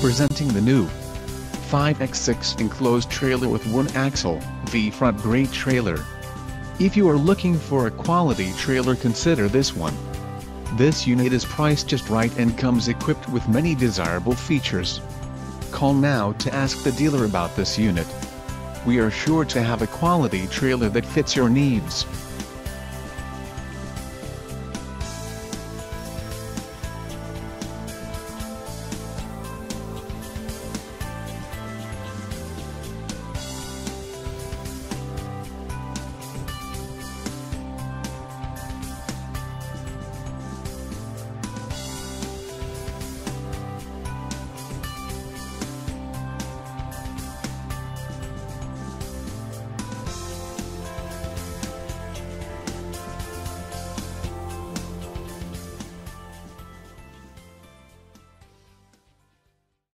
Presenting the new 5x6 enclosed trailer with one axle, V-front great trailer. If you are looking for a quality trailer consider this one. This unit is priced just right and comes equipped with many desirable features. Call now to ask the dealer about this unit. We are sure to have a quality trailer that fits your needs.